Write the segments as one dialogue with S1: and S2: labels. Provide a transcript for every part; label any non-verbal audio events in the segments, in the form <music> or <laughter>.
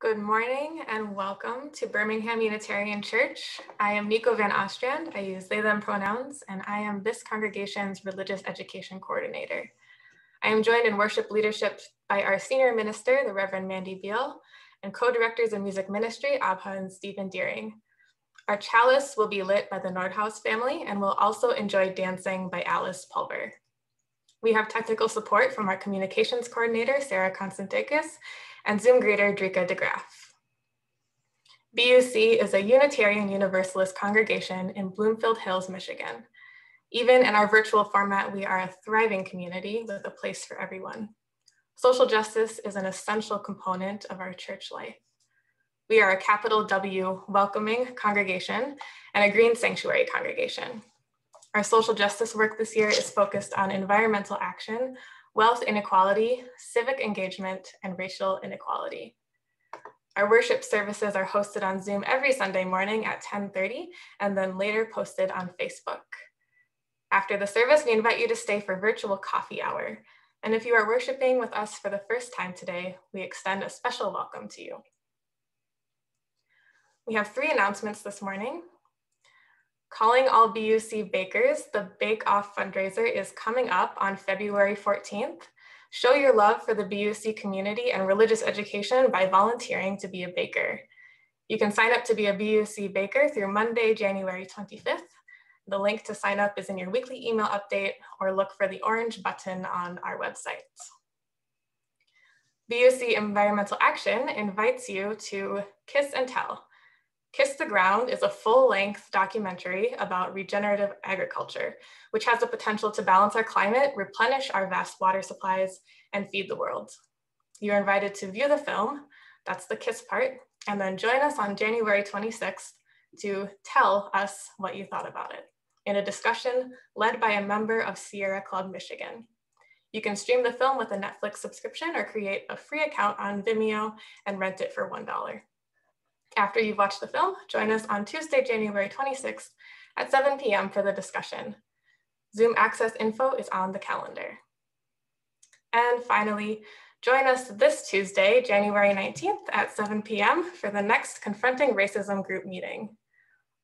S1: Good morning and welcome to Birmingham Unitarian Church. I am Nico Van Ostrand. I use they, them pronouns, and I am this congregation's religious education coordinator. I am joined in worship leadership by our senior minister, the Reverend Mandy Beal, and co-directors of music ministry, Abha and Stephen Deering. Our chalice will be lit by the Nordhaus family and will also enjoy dancing by Alice Pulver. We have technical support from our communications coordinator, Sarah Konstantakis, and Zoom greeter Drika DeGraff. BUC is a Unitarian Universalist congregation in Bloomfield Hills, Michigan. Even in our virtual format, we are a thriving community with a place for everyone. Social justice is an essential component of our church life. We are a capital W welcoming congregation and a green sanctuary congregation. Our social justice work this year is focused on environmental action wealth inequality, civic engagement, and racial inequality. Our worship services are hosted on Zoom every Sunday morning at 10.30 and then later posted on Facebook. After the service, we invite you to stay for virtual coffee hour. And if you are worshiping with us for the first time today, we extend a special welcome to you. We have three announcements this morning. Calling all BUC bakers, the Bake Off fundraiser is coming up on February 14th. Show your love for the BUC community and religious education by volunteering to be a baker. You can sign up to be a BUC baker through Monday, January 25th. The link to sign up is in your weekly email update or look for the orange button on our website. BUC Environmental Action invites you to Kiss and Tell, Kiss the Ground is a full length documentary about regenerative agriculture, which has the potential to balance our climate, replenish our vast water supplies, and feed the world. You're invited to view the film, that's the KISS part, and then join us on January 26th to tell us what you thought about it in a discussion led by a member of Sierra Club Michigan. You can stream the film with a Netflix subscription or create a free account on Vimeo and rent it for $1. After you've watched the film, join us on Tuesday, January 26th at 7 p.m. for the discussion. Zoom access info is on the calendar. And finally, join us this Tuesday, January 19th at 7 p.m. for the next Confronting Racism group meeting.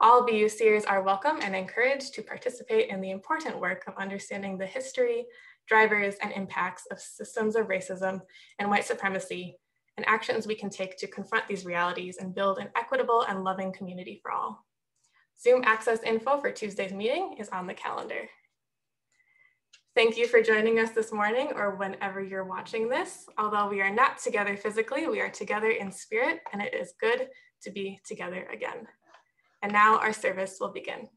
S1: All BUCers are welcome and encouraged to participate in the important work of understanding the history, drivers, and impacts of systems of racism and white supremacy and actions we can take to confront these realities and build an equitable and loving community for all. Zoom access info for Tuesday's meeting is on the calendar. Thank you for joining us this morning or whenever you're watching this. Although we are not together physically, we are together in spirit and it is good to be together again. And now our service will begin.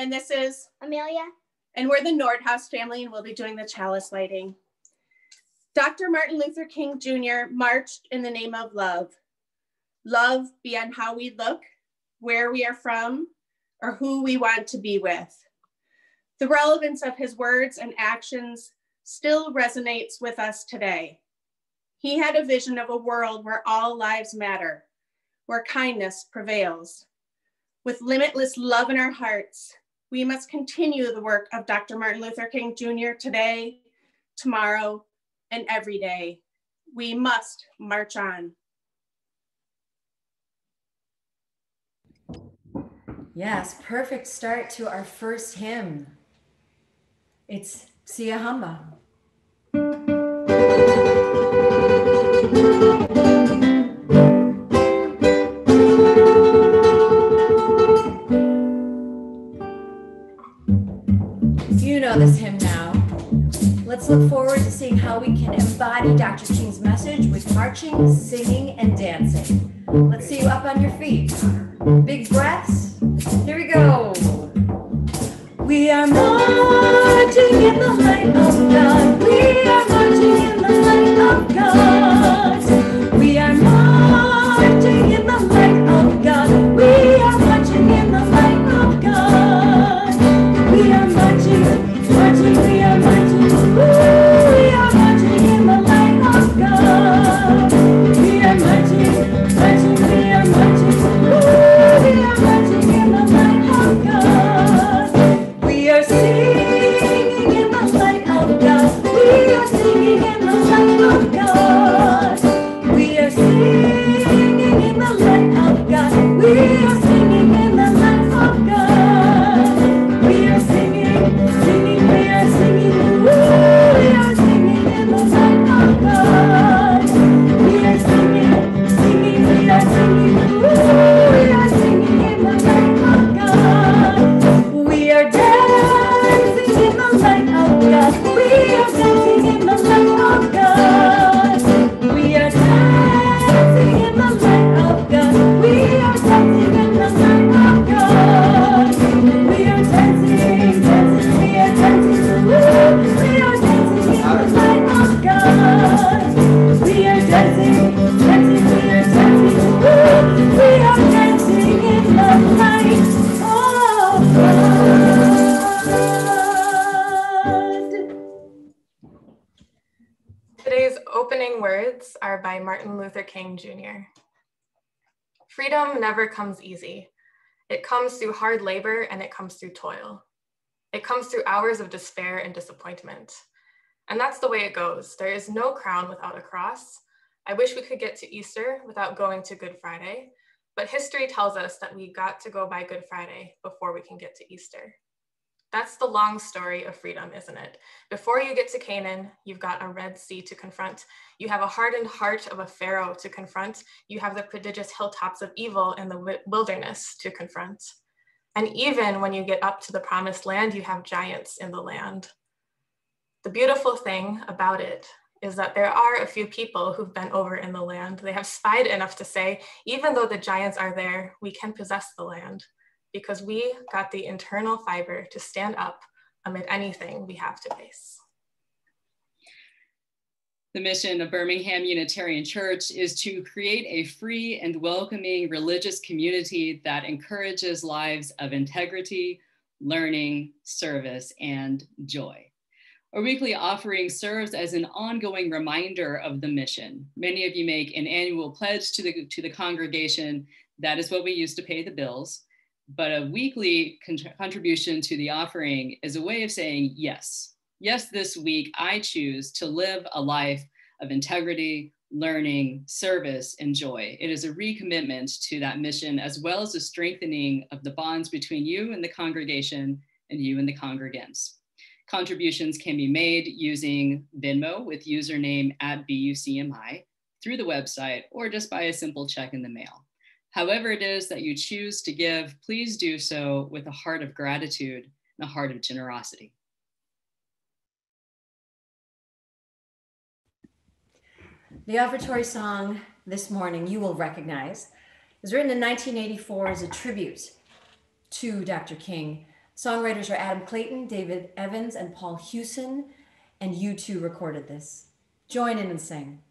S2: And this is
S3: Amelia.
S2: And we're the Nordhaus family, and we'll be doing the chalice lighting. Dr. Martin Luther King Jr. marched in the name of love. Love beyond how we look, where we are from, or who we want to be with. The relevance of his words and actions still resonates with us today. He had a vision of a world where all lives matter, where kindness prevails. With limitless love in our hearts, we must continue the work of Dr. Martin Luther King Jr. today, tomorrow, and every day. We must march on.
S4: Yes, perfect start to our first hymn. It's Siyahamba. You know this hymn now. Let's look forward how we can embody Dr. King's message with marching, singing, and dancing. Let's see you up on your feet. Big breaths. Here we go. We are.
S1: Never comes easy. It comes through hard labor and it comes through toil. It comes through hours of despair and disappointment. And that's the way it goes. There is no crown without a cross. I wish we could get to Easter without going to Good Friday, but history tells us that we got to go by Good Friday before we can get to Easter. That's the long story of freedom, isn't it? Before you get to Canaan, you've got a Red Sea to confront. You have a hardened heart of a Pharaoh to confront. You have the prodigious hilltops of evil in the wilderness to confront. And even when you get up to the promised land, you have giants in the land. The beautiful thing about it is that there are a few people who've been over in the land. They have spied enough to say, even though the giants are there, we can possess the land because we got the internal fiber to stand up amid anything we have to face.
S3: The mission of Birmingham Unitarian Church is to create a free and welcoming religious community that encourages lives of integrity, learning, service, and joy. Our weekly offering serves as an ongoing reminder of the mission. Many of you make an annual pledge to the, to the congregation. That is what we use to pay the bills. But a weekly con- contribution to the offering is a way of saying, yes, yes, this week I choose to live a life of integrity, learning, service, and joy. It is a recommitment to that mission, as well as a strengthening of the bonds between you and the congregation and you and the congregants. Contributions can be made using Venmo with username at BUCMI through the website or just by a simple check in the mail. However, it is that you choose to give, please do so with a heart of gratitude and a heart of generosity.
S4: The offertory song this morning, you will recognize, is written in 1984 as a tribute to Dr. King. Songwriters are Adam Clayton, David Evans, and Paul Hewson, and U2 recorded this. Join in and sing.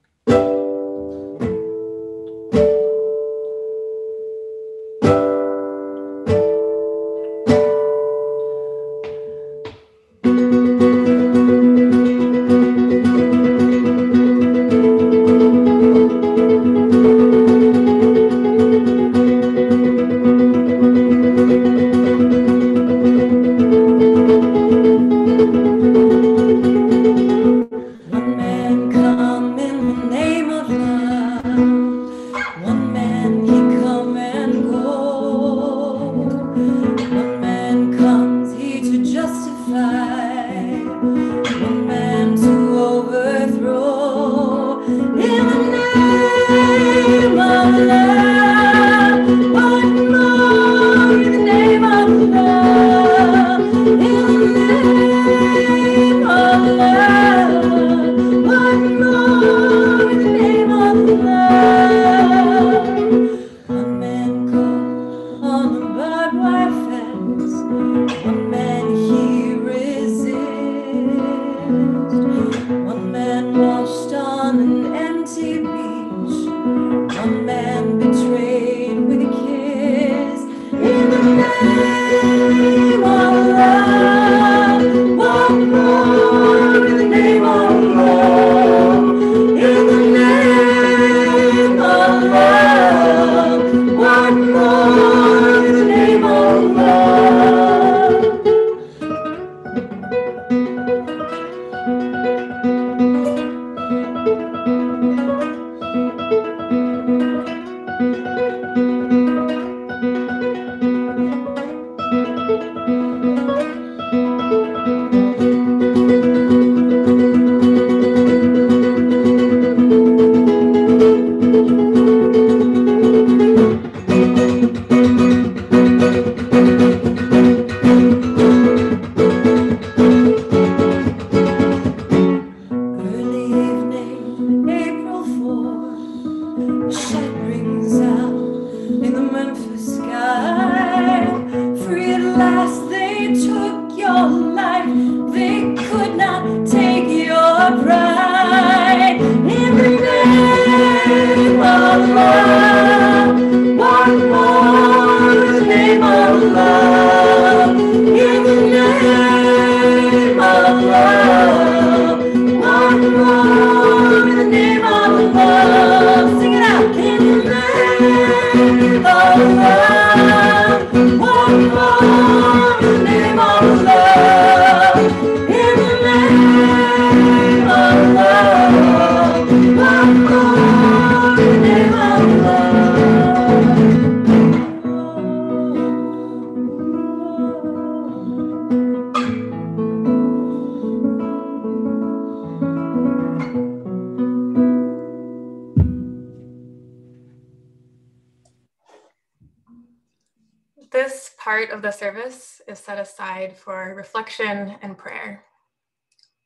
S5: Of the
S1: service is set aside for reflection and prayer.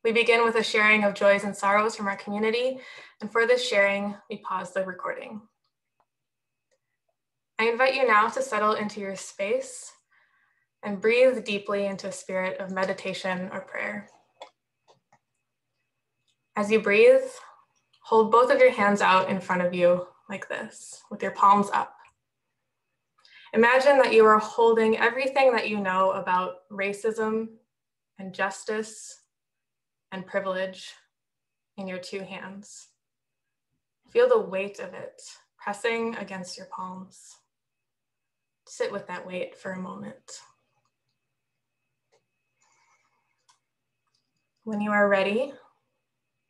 S1: We begin with a sharing of joys and sorrows from our community, and for this sharing, we pause the recording. I invite you now to settle into your space and breathe deeply into a spirit of meditation or prayer. As you breathe, hold both of your hands out in front of you like this, with your palms up. Imagine that you are holding everything that you know about racism and justice and privilege in your two hands. Feel the weight of it pressing against your palms. Sit with that weight for a moment. When you are ready,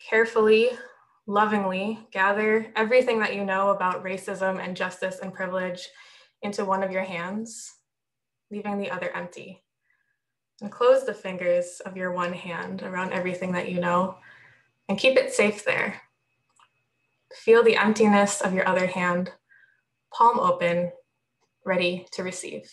S1: carefully, lovingly gather everything that you know about racism and justice and privilege into one of your hands, leaving the other empty. And close the fingers of your one hand around everything that you know and keep it safe there. Feel the emptiness of your other hand, palm open, ready to receive.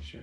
S4: Sure.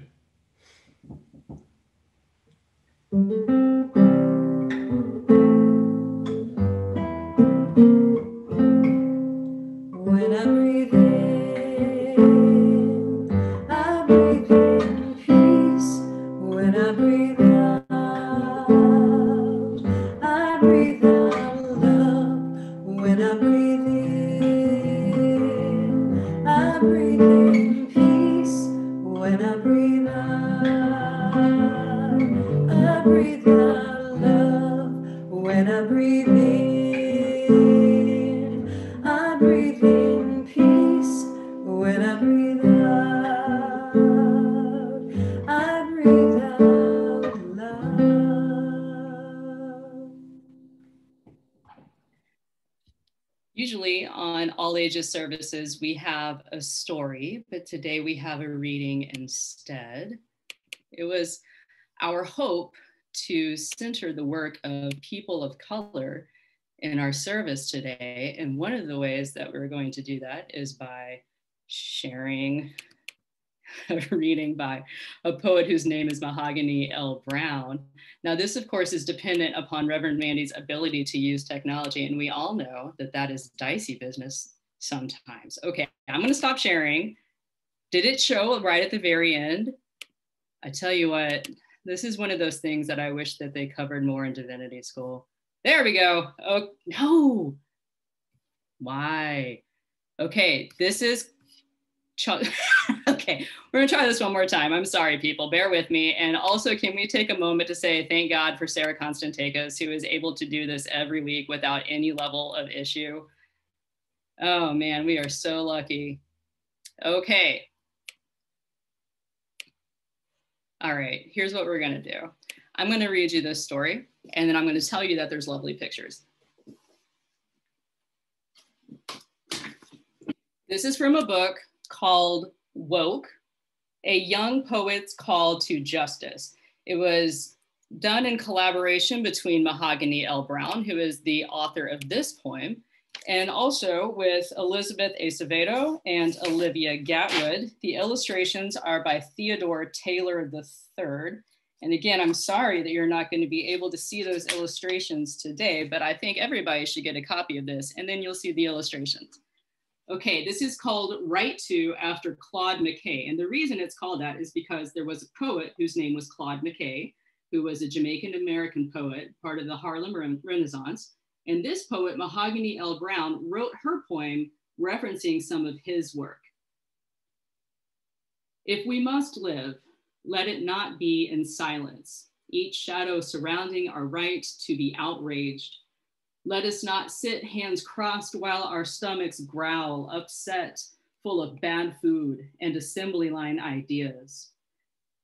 S3: Usually on all ages services, we have a story, but today we have a reading instead. It was our hope to center the work of people of color in our service today. And one of the ways that we're going to do that is by sharing a <laughs> reading by a poet whose name is Mahogany L. Browne. Now, this, of course, is dependent upon Reverend Mandy's ability to use technology, and we all know that that is dicey business sometimes. Okay, I'm going to stop sharing. Did it show right at the very end? I tell you what, this is one of those things that I wish that they covered more in divinity school. There we go. Oh, no. Why? Okay, this is <laughs> okay, we're gonna try this one more time. I'm sorry, people, bear with me. And also, can we take a moment to say thank God for Sarah Constantakis, who is able to do this every week without any level of issue. Oh man, we are so lucky. Okay. All right, here's what we're gonna do. I'm gonna read you this story, and then I'm gonna tell you that there's lovely pictures. This is from a book called Woke, a young poet's call to justice. It was done in collaboration between Mahogany L. Browne, who is the author of this poem, and also with Elizabeth Acevedo and Olivia Gatwood. The illustrations are by Theodore Taylor III. And again, I'm sorry that you're not going to be able to see those illustrations today, but I think everybody should get a copy of this and then you'll see the illustrations. Okay, this is called Write To after Claude McKay. And the reason it's called that is because there was a poet whose name was Claude McKay, who was a Jamaican American poet, part of the Harlem Renaissance. And this poet, Mahogany L. Browne, wrote her poem referencing some of his work. If we must live, let it not be in silence, each shadow surrounding our right to be outraged, let us not sit hands crossed while our stomachs growl, upset, full of bad food and assembly line ideas.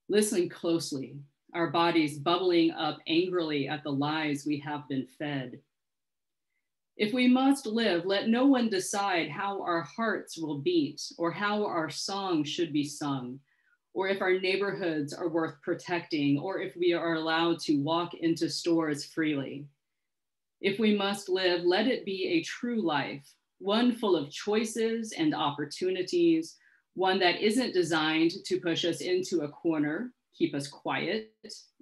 S3: Listen closely, our bodies bubbling up angrily at the lies we have been fed. If we must live, let no one decide how our hearts will beat or how our song should be sung, or if our neighborhoods are worth protecting, or if we are allowed to walk into stores freely. If we must live, let it be a true life, one full of choices and opportunities, one that isn't designed to push us into a corner, keep us quiet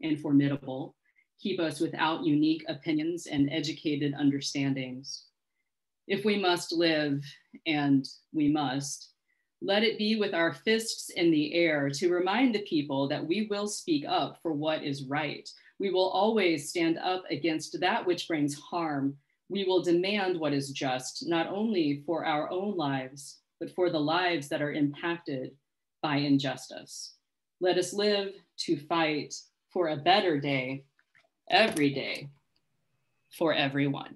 S3: and formidable, keep us without unique opinions and educated understandings. If we must live, and we must, let it be with our fists in the air to remind the people that we will speak up for what is right, we will always stand up against that which brings harm. We will demand what is just, not only for our own lives, but for the lives that are impacted by injustice. Let us live to fight for a better day every day for everyone.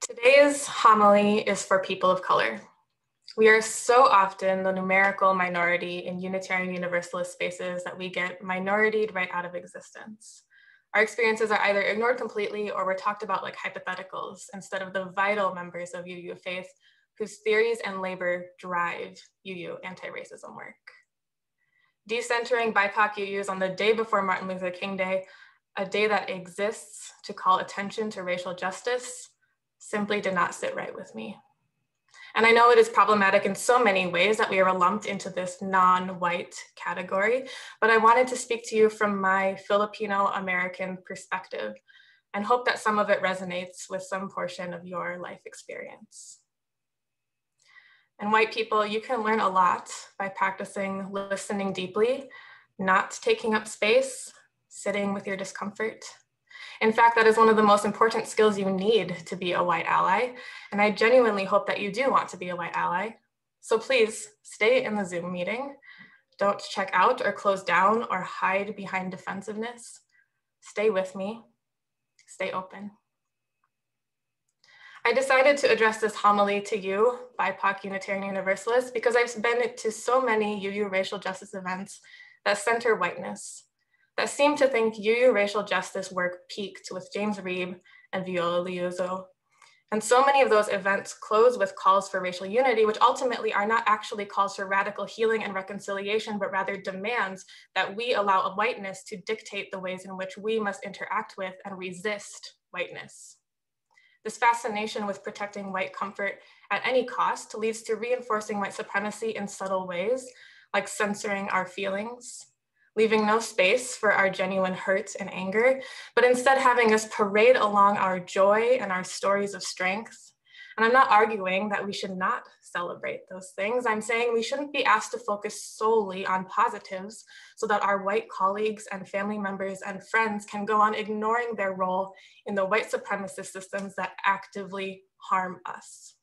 S1: Today's homily is for people of color. We are so often the numerical minority in Unitarian Universalist spaces that we get minoritied right out of existence. Our experiences are either ignored completely or we're talked about like hypotheticals instead of the vital members of UU faith whose theories and labor drive UU anti-racism work. Decentering BIPOC UUs on the day before Martin Luther King Day, a day that exists to call attention to racial justice, simply did not sit right with me. And I know it is problematic in so many ways that we are lumped into this non-white category, but I wanted to speak to you from my Filipino American perspective and hope that some of it resonates with some portion of your life experience. And white people, you can learn a lot by practicing listening deeply, not taking up space, sitting with your discomfort, in fact, that is one of the most important skills you need to be a white ally. And I genuinely hope that you do want to be a white ally. So please stay in the Zoom meeting. Don't check out or close down or hide behind defensiveness. Stay with me, stay open. I decided to address this homily to you, BIPOC Unitarian Universalists, because I've been to so many UU racial justice events that center whiteness, that seem to think UU racial justice work peaked with James Reeb and Viola Liuzzo. And so many of those events close with calls for racial unity, which ultimately are not actually calls for radical healing and reconciliation, but rather demands that we allow a whiteness to dictate the ways in which we must interact with and resist whiteness. This fascination with protecting white comfort at any cost leads to reinforcing white supremacy in subtle ways, like censoring our feelings, leaving no space for our genuine hurt and anger, but instead having us parade along our joy and our stories of strength, And I'm not arguing that we should not celebrate those things. I'm saying we shouldn't be asked to focus solely on positives so that our white colleagues and family members and friends can go on ignoring their role in the white supremacist systems that actively harm us.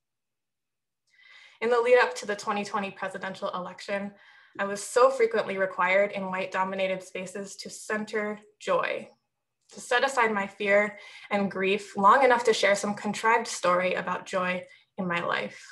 S1: In the lead up to the 2020 presidential election, I was so frequently required in white dominated spaces to center joy, to set aside my fear and grief long enough to share some contrived story about joy in my life.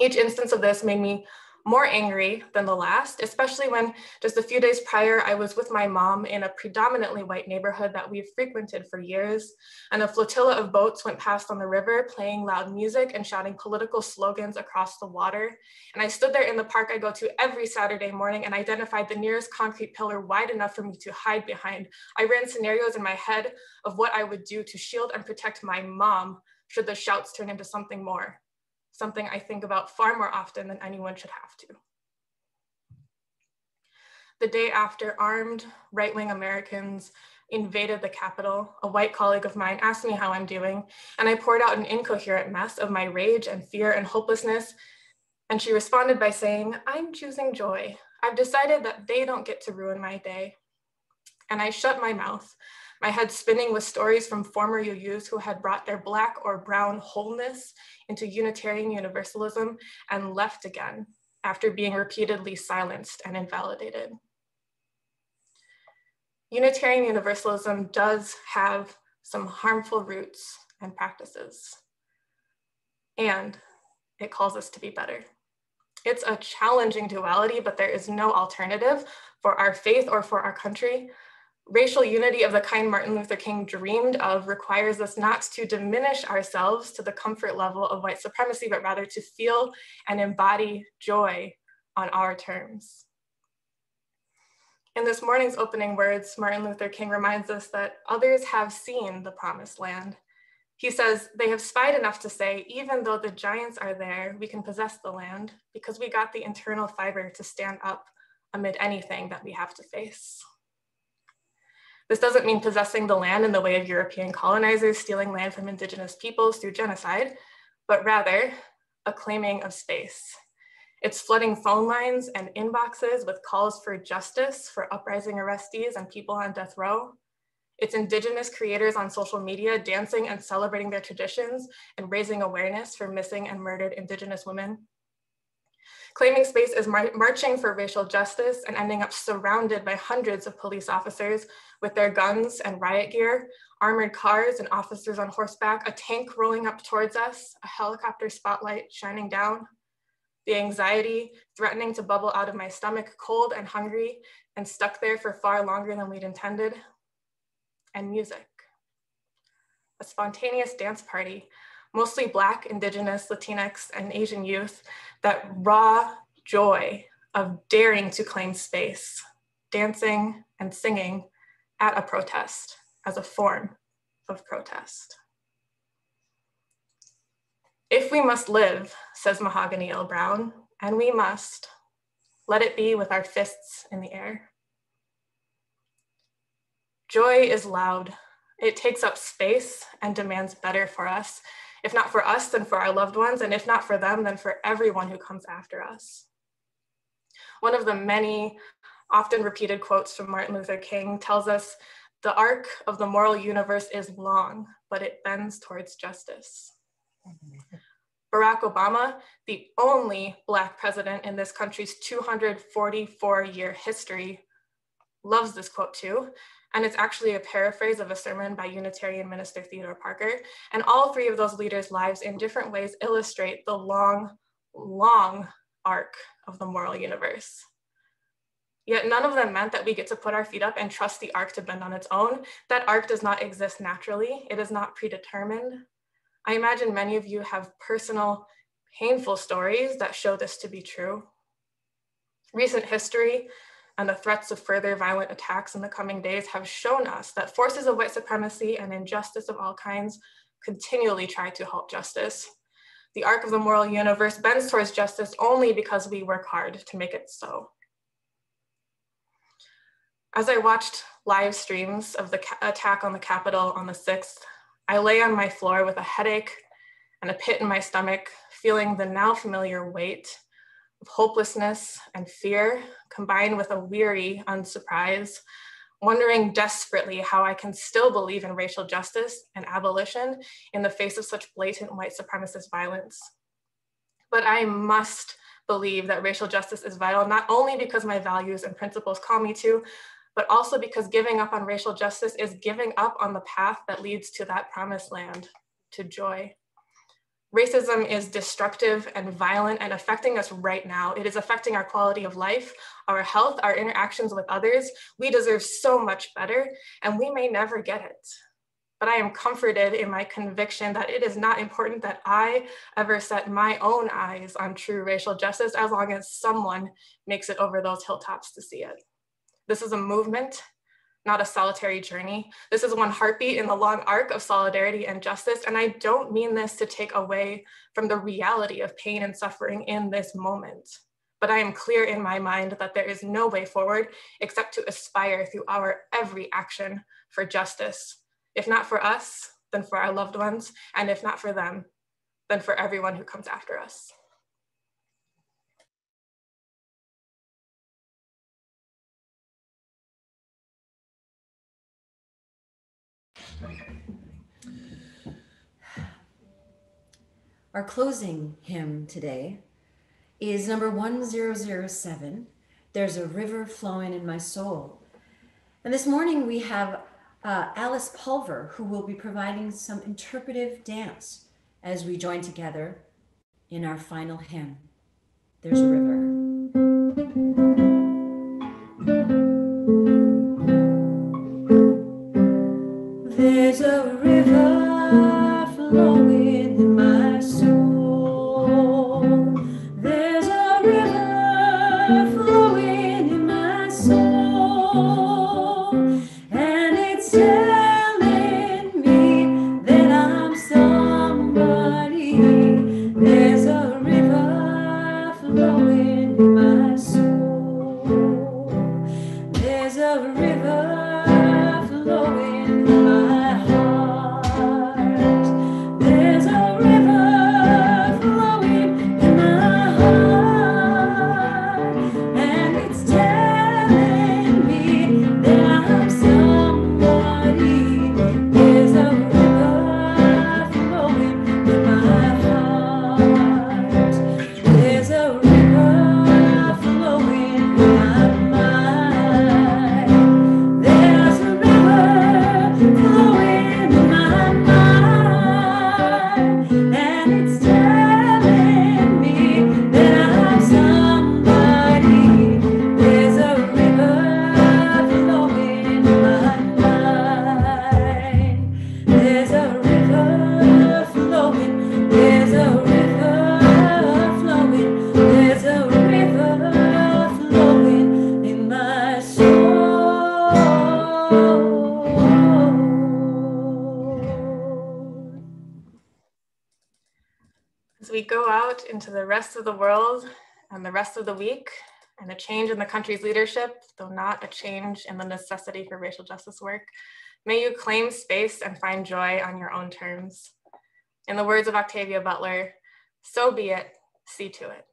S1: Each instance of this made me more angry than the last, especially when just a few days prior, I was with my mom in a predominantly white neighborhood that we've frequented for years. And a flotilla of boats went past on the river, playing loud music and shouting political slogans across the water. And I stood there in the park I go to every Saturday morning and identified the nearest concrete pillar wide enough for me to hide behind. I ran scenarios in my head of what I would do to shield and protect my mom should the shouts turn into something more something I think about far more often than anyone should have to. The day after armed right-wing Americans invaded the Capitol, a white colleague of mine asked me how I'm doing, and I poured out an incoherent mess of my rage and fear and hopelessness. And she responded by saying, I'm choosing joy. I've decided that they don't get to ruin my day. And I shut my mouth, my head spinning with stories from former UUs who had brought their Black or brown wholeness into Unitarian Universalism and left again after being repeatedly silenced and invalidated. Unitarian Universalism does have some harmful roots and practices, and it calls us to be better. It's a challenging duality, but there is no alternative for our faith or for our country racial unity of the kind Martin Luther King dreamed of requires us not to diminish ourselves to the comfort level of white supremacy, but rather to feel and embody joy on our terms. In this morning's opening words, Martin Luther King reminds us that others have seen the promised land. He says, they have spied enough to say, even though the giants are there, we can possess the land because we got the internal fiber to stand up amid anything that we have to face. This doesn't mean possessing the land in the way of European colonizers stealing land from indigenous peoples through genocide, but rather a claiming of space. It's flooding phone lines and inboxes with calls for justice for uprising arrestees and people on death row. It's indigenous creators on social media dancing and celebrating their traditions and raising awareness for missing and murdered indigenous women. Claiming space is mar marching for racial justice and ending up surrounded by hundreds of police officers with their guns and riot gear, armored cars and officers on horseback, a tank rolling up towards us, a helicopter spotlight shining down, the anxiety threatening to bubble out of my stomach, cold and hungry, and stuck there for far longer than we'd intended, and music. A spontaneous dance party, mostly Black, Indigenous, Latinx, and Asian youth, that raw joy of daring to claim space, dancing and singing at a protest as a form of protest. If we must live, says Mahogany L. Browne, and we must, let it be with our fists in the air. Joy is loud. It takes up space and demands better for us. If not for us, then for our loved ones, and if not for them, then for everyone who comes after us. One of the many often repeated quotes from Martin Luther King tells us the arc of the moral universe is long, but it bends towards justice. Barack Obama, the only Black president in this country's 244 year history, loves this quote too. And it's actually a paraphrase of a sermon by Unitarian minister Theodore Parker. And all three of those leaders' lives in different ways illustrate the long, long arc of the moral universe. Yet none of them meant that we get to put our feet up and trust the arc to bend on its own. That arc does not exist naturally. It is not predetermined. I imagine many of you have personal, painful stories that show this to be true. Recent history and the threats of further violent attacks in the coming days have shown us that forces of white supremacy and injustice of all kinds continually try to halt justice. The arc of the moral universe bends towards justice only because we work hard to make it so. As I watched live streams of the attack on the Capitol on the 6th, I lay on my floor with a headache and a pit in my stomach, feeling the now familiar weight of hopelessness and fear, combined with a weary unsurprise, wondering desperately how I can still believe in racial justice and abolition in the face of such blatant white supremacist violence. But I must believe that racial justice is vital, not only because my values and principles call me to, but also because giving up on racial justice is giving up on the path that leads to that promised land, to joy. Racism is destructive and violent and affecting us right now. It is affecting our quality of life, our health, our interactions with others. We deserve so much better, and we may never get it. But I am comforted in my conviction that it is not important that I ever set my own eyes on true racial justice as long as someone makes it over those hilltops to see it. This is a movement, not a solitary journey. This is one heartbeat in the long arc of solidarity and justice. And I don't mean this to take away from the reality of pain and suffering in this moment. But I am clear in my mind that there is no way forward except to aspire through our every action for justice. If not for us, then for our loved ones. And if not for them, then for everyone who comes after us.
S4: Our closing hymn today is number 1007 There's a River Flowing in My Soul. And this morning we have uh, Alice Pulver, who will be providing some interpretive dance as we join together in our final hymn There's a River.
S1: Of the world and the rest of the week, and a change in the country's leadership, though not a change in the necessity for racial justice work, may you claim space and find joy on your own terms. In the words of Octavia Butler, so be it, see to it.